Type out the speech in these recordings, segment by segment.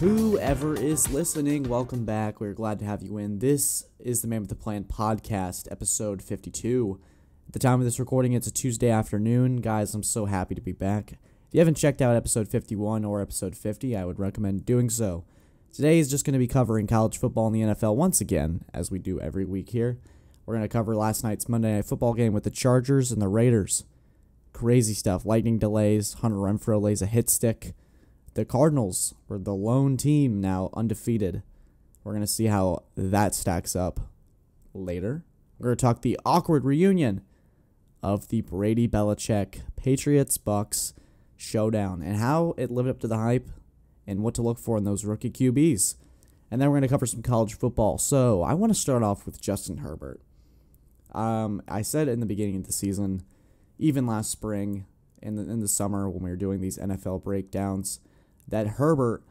Whoever is listening, welcome back. We're glad to have you in. This is the Man with the Plan podcast, episode 52. At the time of this recording, it's a Tuesday afternoon. Guys, I'm so happy to be back. If you haven't checked out episode 51 or episode 50, I would recommend doing so. Today is just going to be covering college football in the NFL once again, as we do every week here. We're going to cover last night's Monday Night Football game with the Chargers and the Raiders. Crazy stuff. Lightning delays. Hunter Renfrow lays a hit stick. The Cardinals were the lone team now undefeated. We're going to see how that stacks up later. We're going to talk the awkward reunion of the Brady Belichick Patriots Bucks showdown and how it lived up to the hype and what to look for in those rookie QBs. And then we're going to cover some college football. So I want to start off with Justin Herbert. Um, I said in the beginning of the season, even last spring, in the, in the summer when we were doing these NFL breakdowns, that Herbert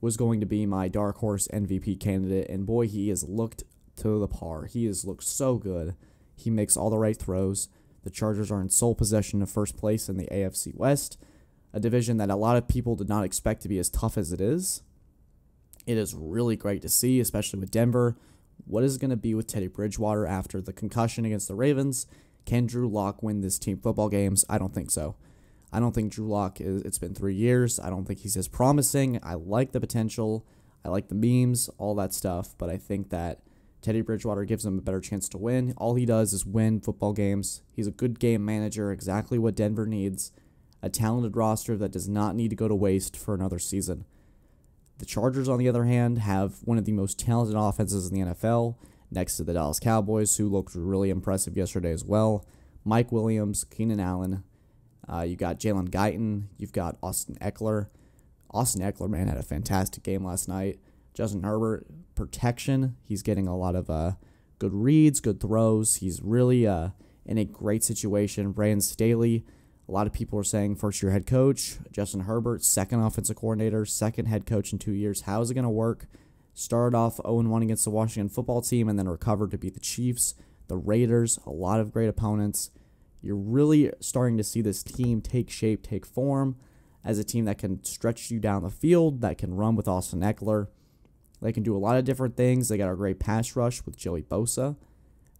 was going to be my dark horse MVP candidate. And boy, he has looked to the par. He has looked so good. He makes all the right throws. The Chargers are in sole possession of first place in the AFC West, a division that a lot of people did not expect to be as tough as it is. It is really great to see, especially with Denver. What is going to be with Teddy Bridgewater after the concussion against the Ravens? Can Drew Lock win this team football games? I don't think so. I don't think Drew Lock is. It's been three years. I don't think he's as promising. I like the potential. I like the memes, all that stuff. But I think that Teddy Bridgewater gives him a better chance to win. All he does is win football games. He's a good game manager, exactly what Denver needs. A talented roster that does not need to go to waste for another season. The Chargers, on the other hand, have one of the most talented offenses in the NFL, next to the Dallas Cowboys, who looked really impressive yesterday as well. Mike Williams, Keenan Allen. Uh, you got Jalen Guyton. You've got Austin Ekeler. Austin Ekeler, man, had a fantastic game last night. Justin Herbert, protection. He's getting a lot of uh, good reads, good throws. He's really uh, in a great situation. Brandon Staley, a lot of people are saying first year head coach. Justin Herbert, second offensive coordinator, second head coach in two years. How is it going to work? Started off 0 1 against the Washington football team and then recovered to beat the Chiefs, the Raiders, a lot of great opponents. You're really starting to see this team take shape, take form as a team that can stretch you down the field, that can run with Austin Ekeler. They can do a lot of different things. They got a great pass rush with Joey Bosa.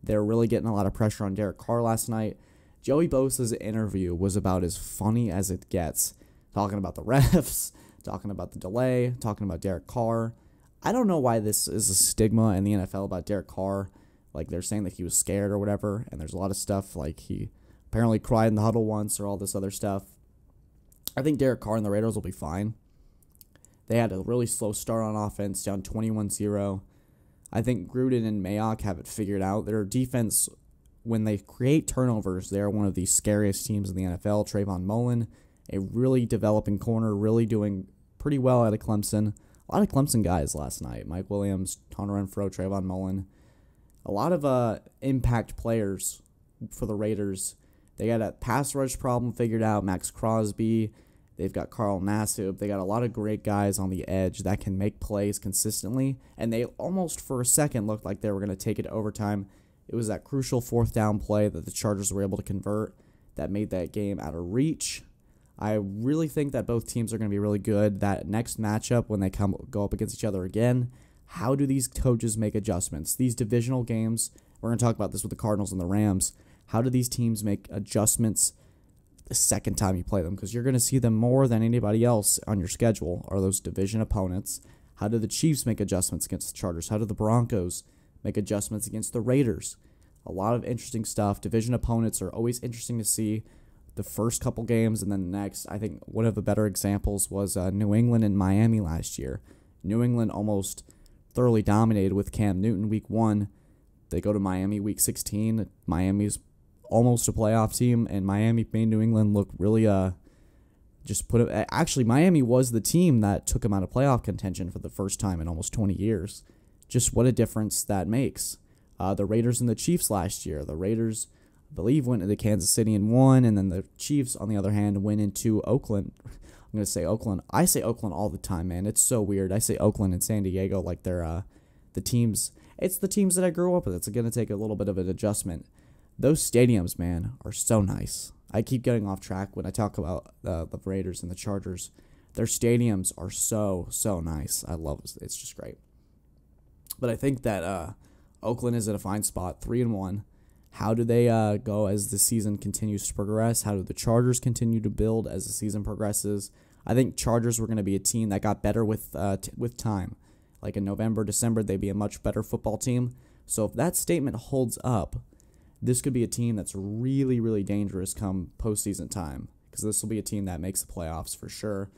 They're really getting a lot of pressure on Derek Carr last night. Joey Bosa's interview was about as funny as it gets, talking about the refs, talking about the delay, talking about Derek Carr. I don't know why this is a stigma in the NFL about Derek Carr. Like they're saying that he was scared or whatever, and there's a lot of stuff like he apparently cried in the huddle once or all this other stuff. I think Derek Carr and the Raiders will be fine. They had a really slow start on offense, down 21 0. I think Gruden and Mayock have it figured out. Their defense when they create turnovers, they're one of the scariest teams in the NFL. Trayvon Mullen, a really developing corner, really doing pretty well out of Clemson. A lot of Clemson guys last night. Mike Williams, Hunter Renfrow, Trayvon Mullen. A lot of uh, impact players for the Raiders. They got a pass rush problem figured out. Maxx Crosby. They've got Carl Nassib. They got a lot of great guys on the edge that can make plays consistently. And they almost for a second looked like they were going to take it overtime it was that crucial fourth down play that the Chargers were able to convert that made that game out of reach. I really think that both teams are going to be really good. That next matchup, when they come go up against each other again, how do these coaches make adjustments? These divisional games, we're going to talk about this with the Cardinals and the Rams. How do these teams make adjustments the second time you play them? Because you're going to see them more than anybody else on your schedule are those division opponents. How do the Chiefs make adjustments against the Chargers? How do the Broncos make adjustments against the Raiders. A lot of interesting stuff. Division opponents are always interesting to see. The first couple games and then the next, I think one of the better examples was uh, New England and Miami last year. New England almost thoroughly dominated with Cam Newton week one. They go to Miami week 16. Miami's almost a playoff team, and Miami made New England look really uh just put it. Actually, Miami was the team that took them out of playoff contention for the first time in almost 20 years just what a difference that makes. Uh, the Raiders and the Chiefs last year. The Raiders, I believe, went into Kansas City and won, and then the Chiefs, on the other hand, went into Oakland. I'm gonna say Oakland. I say Oakland all the time, man. It's so weird. I say Oakland and San Diego like they're uh, the teams. It's the teams that I grew up with. It's gonna take a little bit of an adjustment. Those stadiums, man, are so nice. I keep getting off track when I talk about uh, the Raiders and the Chargers. Their stadiums are so so nice. I love it. It's just great. But I think that uh, Oakland is at a fine spot, three and one. How do they uh, go as the season continues to progress? How do the Chargers continue to build as the season progresses? I think Chargers were going to be a team that got better with uh, with time. Like in November, December, they'd be a much better football team. So if that statement holds up, this could be a team that's really, really dangerous come postseason time. Because this will be a team that makes the playoffs for sure.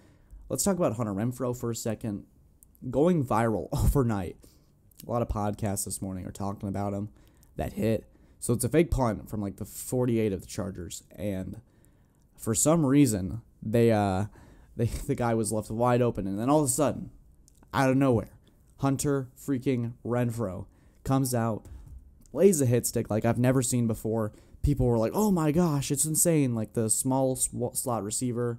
Let's talk about Hunter Renfrow for a second. Going viral overnight. A lot of podcasts this morning are talking about him. That hit. So it's a fake punt from like the 48 of the Chargers, and for some reason they uh they the guy was left wide open, and then all of a sudden, out of nowhere, Hunter freaking Renfrow comes out, lays a hit stick like I've never seen before. People were like, "Oh my gosh, it's insane!" Like the small slot receiver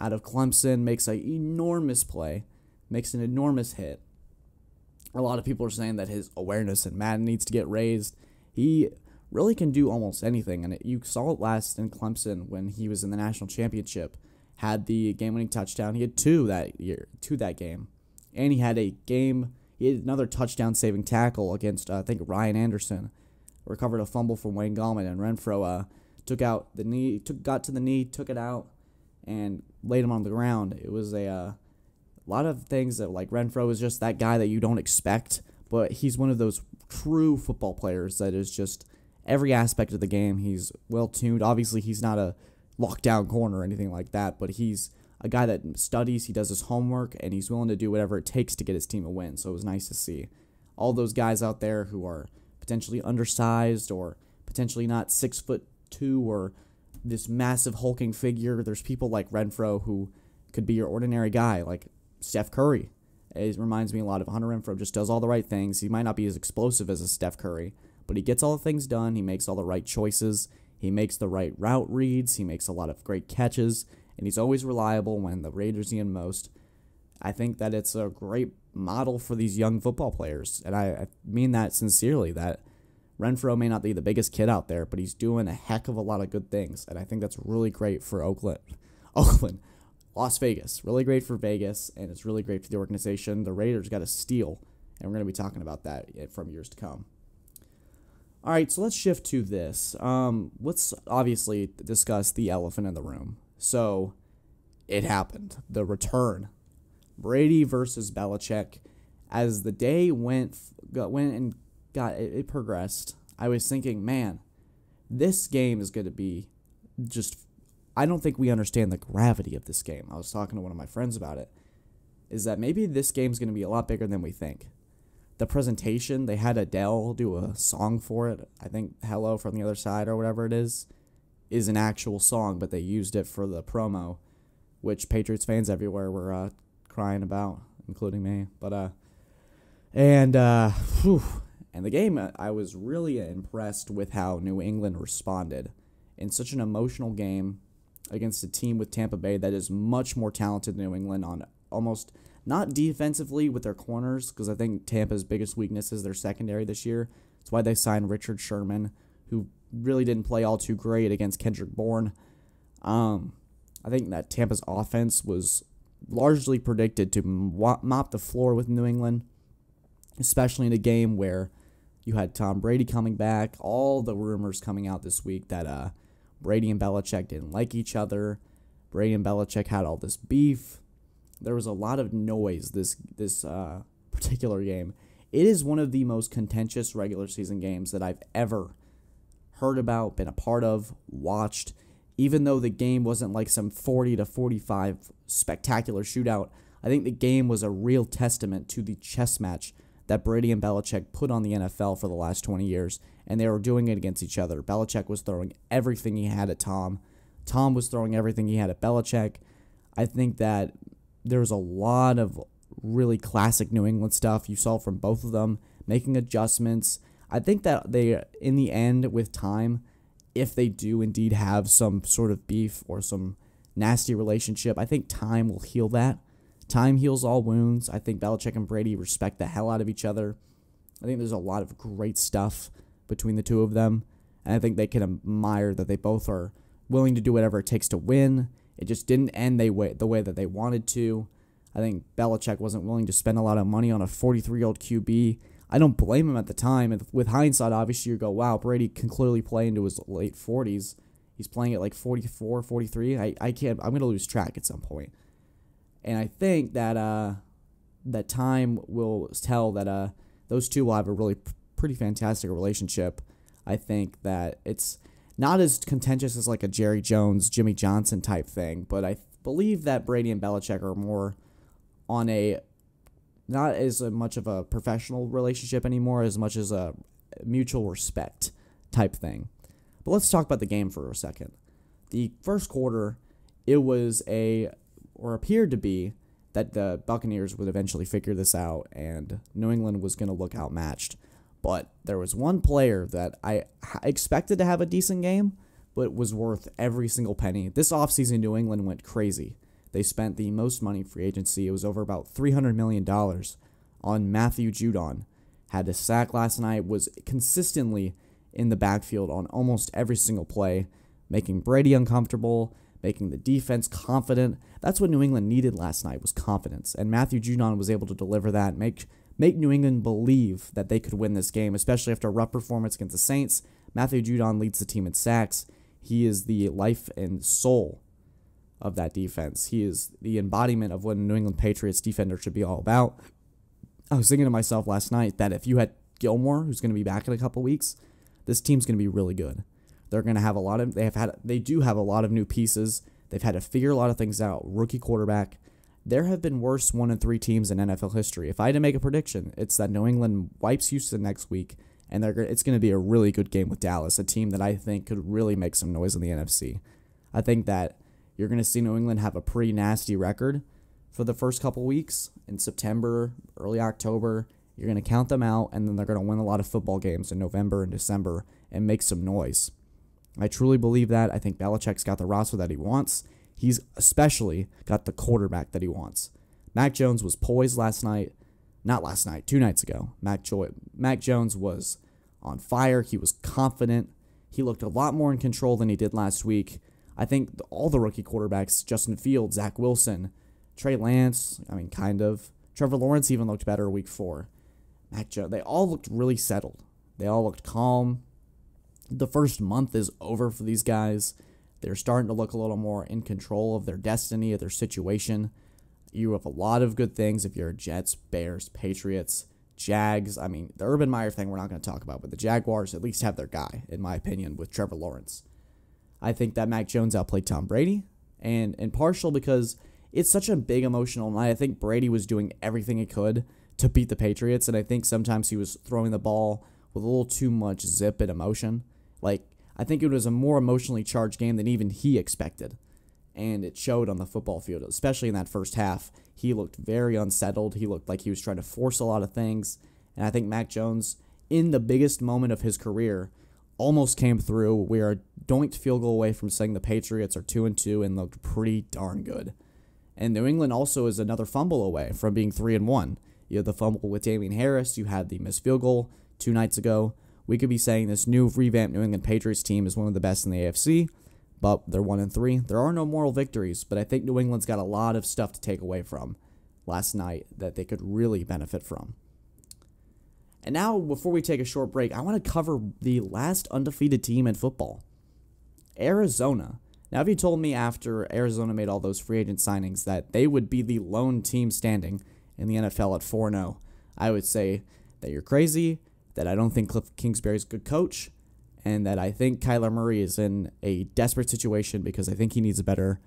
out of Clemson makes an enormous play, makes an enormous hit. A lot of people are saying that his awareness and Madden needs to get raised. He really can do almost anything. And it, you saw it last in Clemson when he was in the national championship, had the game winning touchdown. He had two that year, two that game. And he had a game, he had another touchdown saving tackle against, uh, I think, Ryan Anderson. Recovered a fumble from Wayne Gallman, and Renfrow uh, took out the knee, took, got to the knee, took it out, and laid him on the ground. It was a uh, lot of things that, like, Renfrow is just that guy that you don't expect, but he's one of those true football players that is just every aspect of the game. He's well tuned. Obviously, he's not a lockdown corner or anything like that, but he's a guy that studies, he does his homework, and he's willing to do whatever it takes to get his team a win. So it was nice to see all those guys out there who are potentially undersized or potentially not six foot two or this massive hulking figure. There's people like Renfrow who could be your ordinary guy, like Steph Curry. It reminds me a lot of Hunter Renfrow. Just does all the right things. He might not be as explosive as a Steph Curry, but he gets all the things done. He makes all the right choices. He makes the right route reads. He makes a lot of great catches, and he's always reliable when the Raiders need him most. I think that it's a great model for these young football players, and I, I mean that sincerely. That Renfrow may not be the biggest kid out there, but he's doing a heck of a lot of good things, and I think that's really great for Oakland. Oakland, Las Vegas, really great for Vegas, and it's really great for the organization. The Raiders got a steal, and we're going to be talking about that from years to come. All right, so let's shift to this. Um, let's obviously discuss the elephant in the room. So, it happened. The return, Brady versus Belichick. As the day went, got, went and got it, it progressed. I was thinking, man, this game is going to be just. I don't think we understand the gravity of this game. I was talking to one of my friends about it. Is that maybe this game's going to be a lot bigger than we think the presentation, they had Adele do a song for it. I think Hello from the Other Side or whatever it is, is an actual song, but they used it for the promo, which Patriots fans everywhere were uh, crying about, including me. But, uh, and, uh, whew, and the game, uh, I was really impressed with how New England responded in such an emotional game against a team with Tampa Bay that is much more talented than New England on almost not defensively with their corners, because I think Tampa's biggest weakness is their secondary this year. That's why they signed Richard Sherman, who really didn't play all too great against Kendrick Bourne. Um, I think that Tampa's offense was largely predicted to mop the floor with New England, especially in a game where you had Tom Brady coming back. All the rumors coming out this week that uh, Brady and Belichick didn't like each other. Brady and Belichick had all this beef there was a lot of noise this this uh, particular game. It is one of the most contentious regular season games that I've ever heard about, been a part of, watched. Even though the game wasn't like some 40 to 45 spectacular shootout, I think the game was a real testament to the chess match that Brady and Belichick put on the NFL for the last 20 years, and they were doing it against each other. Belichick was throwing everything he had at Tom. Tom was throwing everything he had at Belichick. I think that there's a lot of really classic New England stuff you saw from both of them, making adjustments. I think that they, in the end, with time, if they do indeed have some sort of beef or some nasty relationship, I think time will heal that. Time heals all wounds. I think Belichick and Brady respect the hell out of each other. I think there's a lot of great stuff between the two of them. And I think they can admire that they both are willing to do whatever it takes to win It just didn't end they way, the way that they wanted to. I think Belichick wasn't willing to spend a lot of money on a 43 year old QB. I don't blame him at the time. And with hindsight, obviously, you go, wow, Brady can clearly play into his late 40s. He's playing at like 44, 43. I, I can't, I'm going to lose track at some point. And I think that uh, that time will tell that uh, those two will have a really pretty fantastic relationship. I think that it's not as contentious as like a Jerry Jones, Jimmy Johnson type thing, but I believe that Brady and Belichick are more on a not as much of a professional relationship anymore as much as a mutual respect type thing. But let's talk about the game for a second. The first quarter, it was a or appeared to be that the Buccaneers would eventually figure this out and New England was going to look outmatched. But there was one player that I expected to have a decent game, but was worth every single penny. This offseason, New England went crazy. They spent the most money free agency. It was over about $300 million on Matthew Judon. Had a sack last night, was consistently in the backfield on almost every single play, making Brady uncomfortable, making the defense confident. That's what New England needed last night was confidence. And Matthew Judon was able to deliver that, make make New England believe that they could win this game, especially after a rough performance against the Saints. Matthew Judon leads the team in sacks. He is the life and soul of that defense. He is the embodiment of what a New England Patriots defender should be all about. I was thinking to myself last night that if you had Gilmore, who's going to be back in a couple weeks, this team's going to be really good. They're going to have a lot of they have had they do have a lot of new pieces. They've had to figure a lot of things out. Rookie quarterback. There have been worse one and three teams in NFL history. If I had to make a prediction, it's that New England wipes Houston next week, and they're it's going to be a really good game with Dallas, a team that I think could really make some noise in the NFC. I think that you're going to see New England have a pretty nasty record for the first couple weeks in September, early October. You're going to count them out, and then they're going to win a lot of football games in November and December and make some noise. I truly believe that. I think Belichick's got the roster that he wants. He's especially got the quarterback that he wants. Mac Jones was poised last night. Not last night, two nights ago. Mac, jo- Mac Jones was on fire. He was confident. He looked a lot more in control than he did last week. I think all the rookie quarterbacks, Justin Fields, Zach Wilson, Trey Lance, I mean, kind of. Trevor Lawrence even looked better week four. Mac Jones, they all looked really settled. They all looked calm the first month is over for these guys. They're starting to look a little more in control of their destiny, of their situation. You have a lot of good things if you're Jets, Bears, Patriots, Jags. I mean, the Urban Meyer thing we're not going to talk about, but the Jaguars at least have their guy, in my opinion, with Trevor Lawrence. I think that Mac Jones outplayed Tom Brady, and and partial because it's such a big emotional night. I think Brady was doing everything he could to beat the Patriots, and I think sometimes he was throwing the ball with a little too much zip and emotion. Like, I think it was a more emotionally charged game than even he expected. And it showed on the football field, especially in that first half. He looked very unsettled. He looked like he was trying to force a lot of things. And I think Mac Jones, in the biggest moment of his career, almost came through. We are doinked field goal away from saying the Patriots are 2 and 2 and looked pretty darn good. And New England also is another fumble away from being 3 and 1. You had the fumble with Damien Harris, you had the missed field goal two nights ago we could be saying this new revamped New England Patriots team is one of the best in the AFC, but they're one and three. There are no moral victories, but I think New England's got a lot of stuff to take away from last night that they could really benefit from. And now, before we take a short break, I want to cover the last undefeated team in football Arizona. Now, if you told me after Arizona made all those free agent signings that they would be the lone team standing in the NFL at 4 0, I would say that you're crazy that I don't think Cliff Kingsbury is a good coach, and that I think Kyler Murray is in a desperate situation because I think he needs a better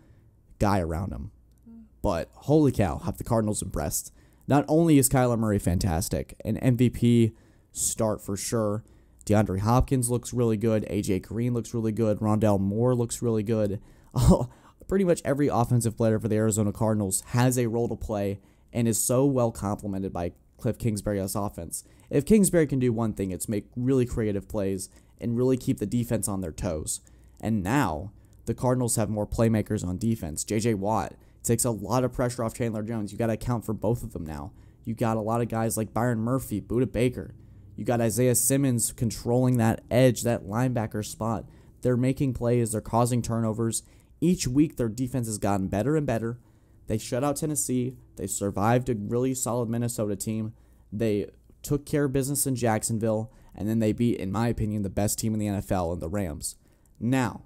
guy around him. Hmm. But holy cow, have the Cardinals impressed. Not only is Kyler Murray fantastic, an MVP start for sure. DeAndre Hopkins looks really good. AJ Green looks really good. Rondale Moore looks really good. pretty much every offensive player for the Arizona Cardinals has a role to play and is so well complemented by Cliff Kingsbury's offense. If Kingsbury can do one thing, it's make really creative plays and really keep the defense on their toes. And now the Cardinals have more playmakers on defense. JJ Watt takes a lot of pressure off Chandler Jones. You got to account for both of them now. You got a lot of guys like Byron Murphy, Budda Baker. You got Isaiah Simmons controlling that edge, that linebacker spot. They're making plays, they're causing turnovers. Each week, their defense has gotten better and better. They shut out Tennessee. They survived a really solid Minnesota team. They took care of business in Jacksonville, and then they beat, in my opinion, the best team in the NFL in the Rams. Now,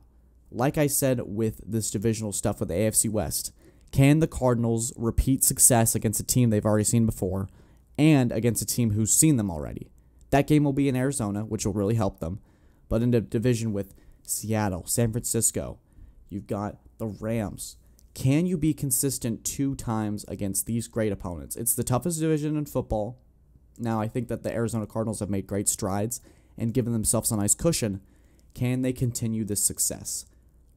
like I said with this divisional stuff with the AFC West, can the Cardinals repeat success against a team they've already seen before and against a team who's seen them already? That game will be in Arizona, which will really help them. But in the division with Seattle, San Francisco, you've got the Rams. Can you be consistent two times against these great opponents? It's the toughest division in football. Now, I think that the Arizona Cardinals have made great strides and given themselves a nice cushion. Can they continue this success?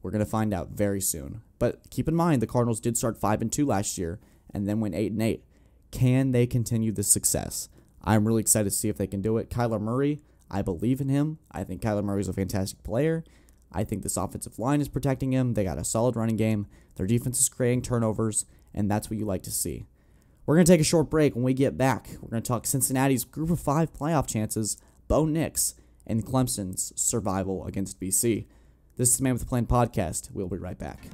We're going to find out very soon. But keep in mind the Cardinals did start 5 and 2 last year and then went 8 and 8. Can they continue this success? I'm really excited to see if they can do it. Kyler Murray, I believe in him. I think Kyler Murray is a fantastic player. I think this offensive line is protecting him. They got a solid running game. Their defense is creating turnovers, and that's what you like to see. We're going to take a short break. When we get back, we're going to talk Cincinnati's Group of Five playoff chances, Bo Nix, and Clemson's survival against BC. This is the Man with a Plan podcast. We'll be right back.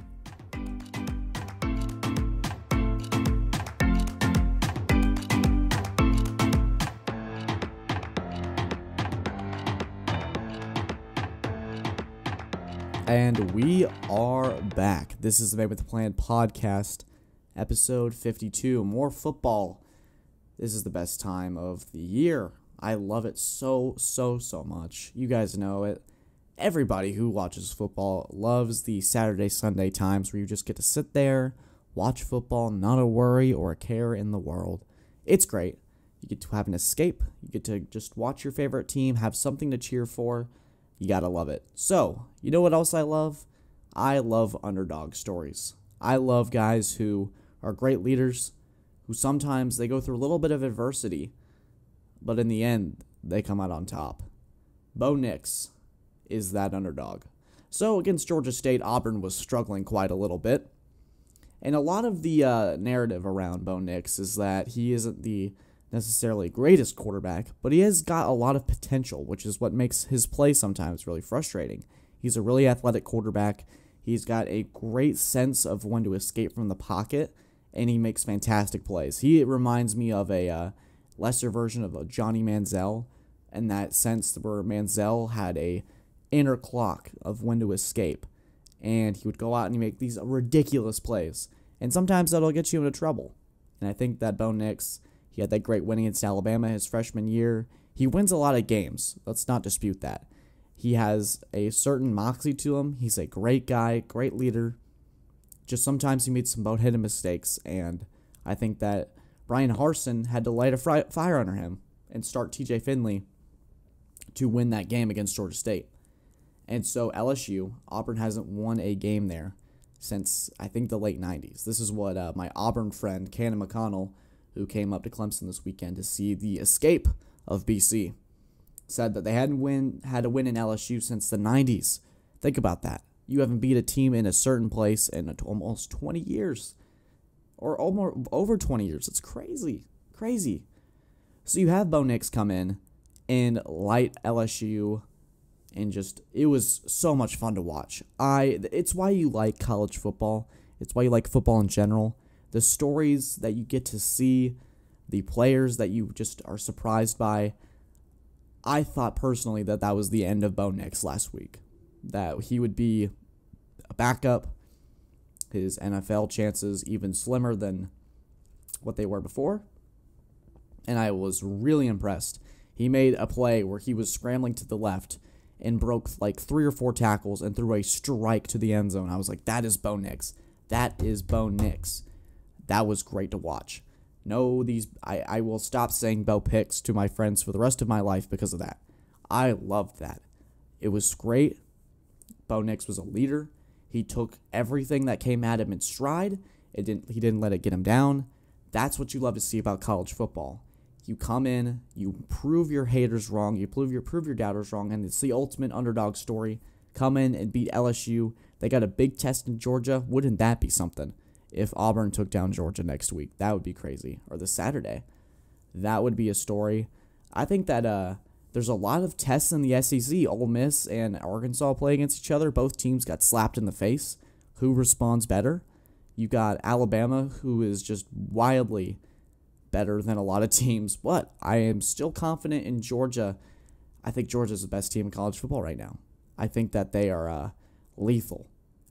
And we are back. This is the Man with the Plan podcast, episode 52. More football. This is the best time of the year. I love it so, so, so much. You guys know it. Everybody who watches football loves the Saturday, Sunday times where you just get to sit there, watch football, not a worry or a care in the world. It's great. You get to have an escape. You get to just watch your favorite team, have something to cheer for. You gotta love it. So, you know what else I love? I love underdog stories. I love guys who are great leaders, who sometimes they go through a little bit of adversity, but in the end, they come out on top. Bo Nix is that underdog. So against Georgia State, Auburn was struggling quite a little bit. And a lot of the uh, narrative around Bo Nix is that he isn't the necessarily greatest quarterback, but he has got a lot of potential, which is what makes his play sometimes really frustrating. He's a really athletic quarterback. He's got a great sense of when to escape from the pocket, and he makes fantastic plays. He reminds me of a uh, lesser version of a Johnny Manziel, in that sense where Manziel had a inner clock of when to escape, and he would go out and he make these ridiculous plays, and sometimes that'll get you into trouble. And I think that Bo Nix, he had that great win against Alabama his freshman year. He wins a lot of games. Let's not dispute that. He has a certain moxie to him. He's a great guy, great leader. Just sometimes he makes some boneheaded mistakes, and I think that Bryan Harsin had to light a fire under him and start TJ Finley to win that game against Georgia State. And so LSU, Auburn hasn't won a game there since I think the late 90s. This is what uh, my Auburn friend, Cannon McConnell, who came up to Clemson this weekend to see the escape of BC, said that they hadn't win had a win in LSU since the 90s. Think about that. You haven't beat a team in a certain place in almost 20 years, or almost over 20 years. It's crazy, crazy. So you have Bo Nix come in and light LSU, and just it was so much fun to watch. I it's why you like college football. It's why you like football in general. The stories that you get to see, the players that you just are surprised by. I thought personally that that was the end of Bo Nix last week. That he would be a backup, his NFL chances even slimmer than what they were before. And I was really impressed. He made a play where he was scrambling to the left and broke like three or four tackles and threw a strike to the end zone. I was like, that is Bo Nix. That is Bo Nix. That was great to watch. No, these I, I will stop saying Bo picks to my friends for the rest of my life because of that. I loved that. It was great. Bo Nix was a leader. He took everything that came at him in stride. It didn't he didn't let it get him down. That's what you love to see about college football. You come in, you prove your haters wrong, you prove your prove your doubters wrong, and it's the ultimate underdog story. Come in and beat LSU. They got a big test in Georgia. Wouldn't that be something? If Auburn took down Georgia next week, that would be crazy. Or the Saturday, that would be a story. I think that uh, there's a lot of tests in the SEC. Ole Miss and Arkansas play against each other. Both teams got slapped in the face. who responds better. You got Alabama, who is just wildly better than a lot of teams, but I am still confident in Georgia. I think Georgia's the best team in college football right now. I think that they are uh, lethal.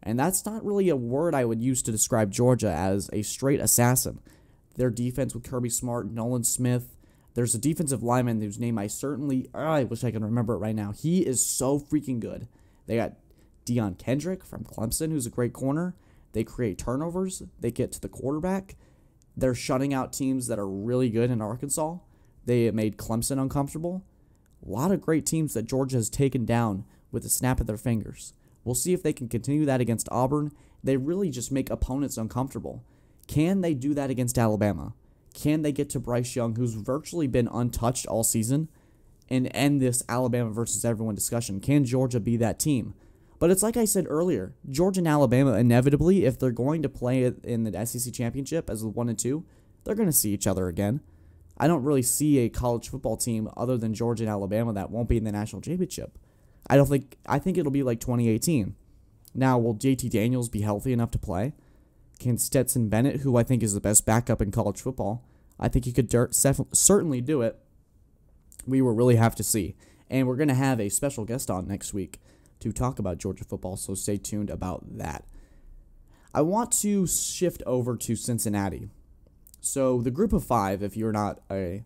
And that's not really a word I would use to describe Georgia as a straight assassin. Their defense with Kirby Smart, Nolan Smith. There's a defensive lineman whose name I certainly, I wish I could remember it right now. He is so freaking good. They got Derion Kendrick from Clemson, who's a great corner. They create turnovers. They get to the quarterback. They're shutting out teams that are really good in Arkansas. They made Clemson uncomfortable. A lot of great teams that Georgia has taken down with a snap of their fingers. We'll see if they can continue that against Auburn. They really just make opponents uncomfortable. Can they do that against Alabama? Can they get to Bryce Young, who's virtually been untouched all season, and end this Alabama versus everyone discussion? Can Georgia be that team? But it's like I said earlier, Georgia and Alabama inevitably, if they're going to play in the SEC championship as the one and two, they're going to see each other again. I don't really see a college football team other than Georgia and Alabama that won't be in the national championship. I don't think I think it'll be like 2018. Now, will JT Daniels be healthy enough to play? Can Stetson Bennett, who I think is the best backup in college football, I think he could certainly do it. We will really have to see. And we're going to have a special guest on next week to talk about Georgia football, so stay tuned about that. I want to shift over to Cincinnati. So, the group of five, if you're not a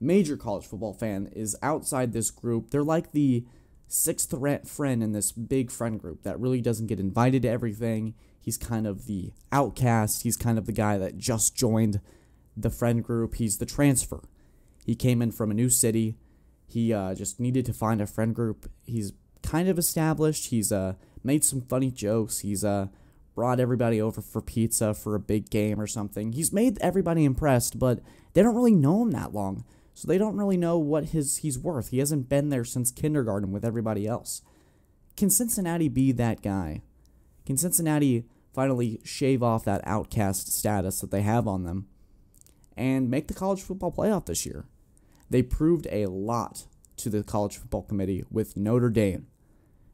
major college football fan, is outside this group. They're like the sixth friend in this big friend group that really doesn't get invited to everything. He's kind of the outcast. He's kind of the guy that just joined the friend group. He's the transfer. He came in from a new city. He uh, just needed to find a friend group. He's kind of established. He's uh, made some funny jokes. He's uh, brought everybody over for pizza for a big game or something. He's made everybody impressed, but they don't really know him that long. So they don't really know what his he's worth. He hasn't been there since kindergarten with everybody else. Can Cincinnati be that guy? Can Cincinnati finally shave off that outcast status that they have on them and make the college football playoff this year? They proved a lot to the college football committee with Notre Dame.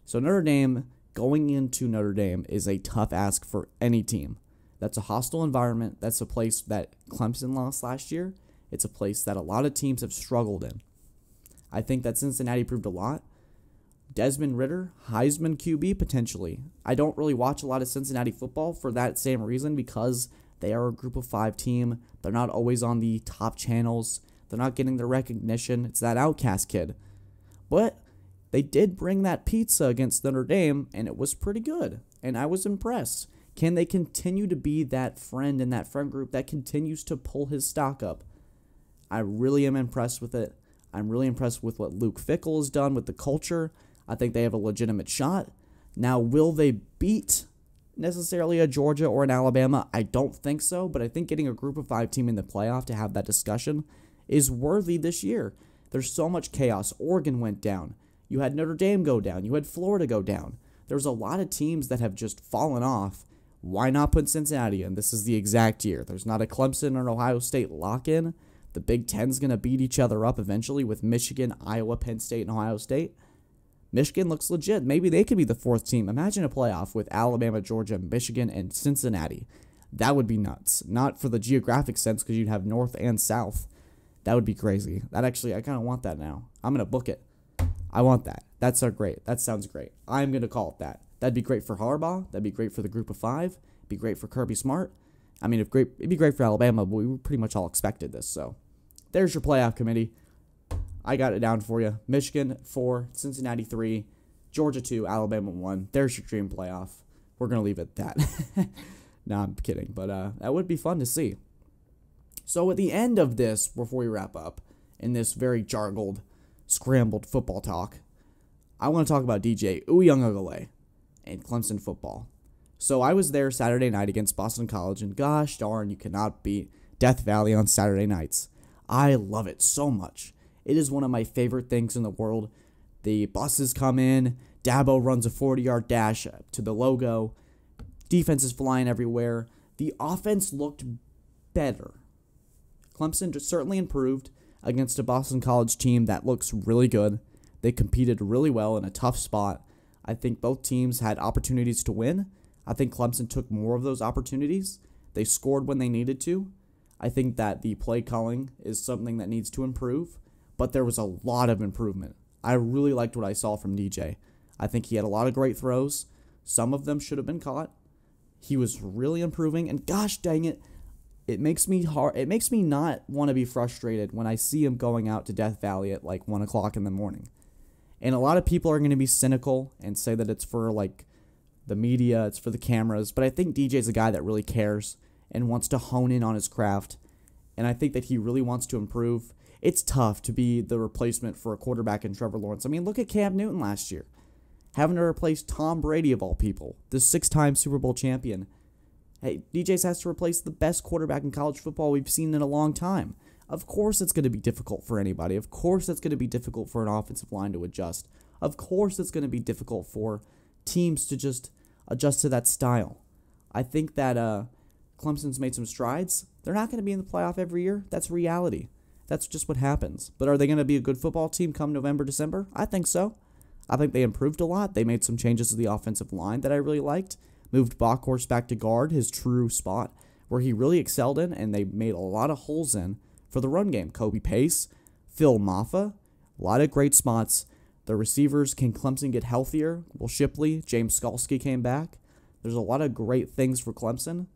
So Notre Dame going into Notre Dame is a tough ask for any team. That's a hostile environment. That's a place that Clemson lost last year it's a place that a lot of teams have struggled in. I think that Cincinnati proved a lot. Desmond Ridder, Heisman QB potentially. I don't really watch a lot of Cincinnati football for that same reason because they are a group of five team. They're not always on the top channels. They're not getting the recognition. It's that outcast kid. But they did bring that pizza against Notre Dame, and it was pretty good. And I was impressed. Can they continue to be that friend in that friend group that continues to pull his stock up? I really am impressed with it. I'm really impressed with what Luke Fickell has done with the culture. I think they have a legitimate shot. Now, will they beat necessarily a Georgia or an Alabama? I don't think so, but I think getting a group of five team in the playoff to have that discussion is worthy this year. There's so much chaos. Oregon went down. You had Notre Dame go down. You had Florida go down. There's a lot of teams that have just fallen off. Why not put Cincinnati in? This is the exact year. There's not a Clemson or an Ohio State lock in. The Big Ten's going to beat each other up eventually with Michigan, Iowa, Penn State, and Ohio State. Michigan looks legit. Maybe they could be the fourth team. Imagine a playoff with Alabama, Georgia, Michigan, and Cincinnati. That would be nuts. Not for the geographic sense because you'd have north and south. That would be crazy. That actually, I kind of want that now. I'm going to book it. I want that. That's our great. That sounds great. I'm going to call it that. That'd be great for Harbaugh. That'd be great for the group of five. Be great for Kirby Smart. I mean, if great, it'd be great for Alabama, but we pretty much all expected this. So there's your playoff committee. I got it down for you. Michigan four, Cincinnati three, Georgia two, Alabama one. There's your dream playoff. We're gonna leave it at that. no, I'm kidding, but uh, that would be fun to see. So at the end of this, before we wrap up, in this very jargled, scrambled football talk, I want to talk about DJ Uiagalelei and Clemson football. So I was there Saturday night against Boston College, and gosh darn, you cannot beat Death Valley on Saturday nights. I love it so much. It is one of my favorite things in the world. The buses come in, Dabo runs a 40 yard dash to the logo, defense is flying everywhere. The offense looked better. Clemson just certainly improved against a Boston College team that looks really good. They competed really well in a tough spot. I think both teams had opportunities to win. I think Clemson took more of those opportunities. They scored when they needed to. I think that the play calling is something that needs to improve, but there was a lot of improvement. I really liked what I saw from DJ. I think he had a lot of great throws. Some of them should have been caught. He was really improving, and gosh dang it, it makes me hard. It makes me not want to be frustrated when I see him going out to Death Valley at like one o'clock in the morning. And a lot of people are going to be cynical and say that it's for like the media, it's for the cameras. But I think DJ's a guy that really cares and wants to hone in on his craft. And I think that he really wants to improve. It's tough to be the replacement for a quarterback in Trevor Lawrence. I mean, look at Cam Newton last year, having to replace Tom Brady of all people, the six-time Super Bowl champion. Hey, DJ's has to replace the best quarterback in college football we've seen in a long time. Of course, it's going to be difficult for anybody. Of course, it's going to be difficult for an offensive line to adjust. Of course, it's going to be difficult for teams to just adjust to that style. I think that uh, Clemson's made some strides. They're not going to be in the playoff every year. That's reality. That's just what happens. But are they going to be a good football team come November, December? I think so. I think they improved a lot. They made some changes to the offensive line that I really liked. Moved Bockhorst back to guard, his true spot, where he really excelled in, and they made a lot of holes in for the run game. Kobe Pace, Phil Mafah, a lot of great spots. The receivers, can Clemson get healthier? Will Shipley, James Skalski came back. There's a lot of great things for Clemson.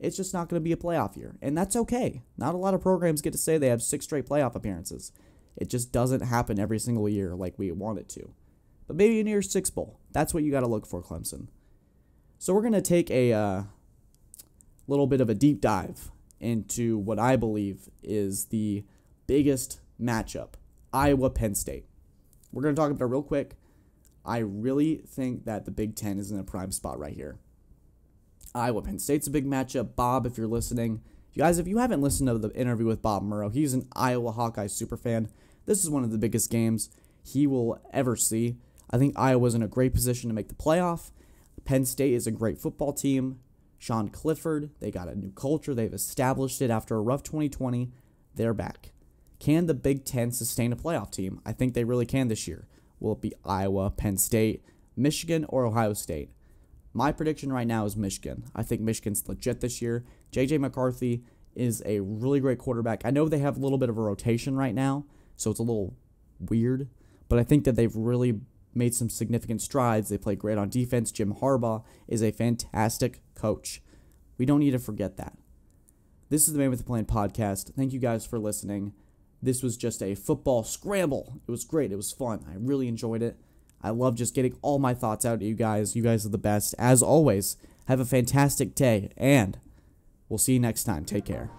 It's just not going to be a playoff year, and that's okay. Not a lot of programs get to say they have six straight playoff appearances. It just doesn't happen every single year like we want it to. But maybe a near six bowl. That's what you got to look for, Clemson. So we're going to take a uh, little bit of a deep dive into what I believe is the biggest matchup Iowa Penn State. We're going to talk about it real quick. I really think that the Big Ten is in a prime spot right here. Iowa Penn State's a big matchup. Bob, if you're listening, you guys, if you haven't listened to the interview with Bob Murrow, he's an Iowa Hawkeye super fan. This is one of the biggest games he will ever see. I think Iowa's in a great position to make the playoff. Penn State is a great football team. Sean Clifford, they got a new culture. They've established it after a rough 2020. They're back. Can the Big Ten sustain a playoff team? I think they really can this year. Will it be Iowa, Penn State, Michigan, or Ohio State? My prediction right now is Michigan. I think Michigan's legit this year. JJ McCarthy is a really great quarterback. I know they have a little bit of a rotation right now, so it's a little weird, but I think that they've really made some significant strides. They play great on defense. Jim Harbaugh is a fantastic coach. We don't need to forget that. This is the Man with the Plan podcast. Thank you guys for listening. This was just a football scramble. It was great. It was fun. I really enjoyed it. I love just getting all my thoughts out to you guys. You guys are the best. As always, have a fantastic day, and we'll see you next time. Take care.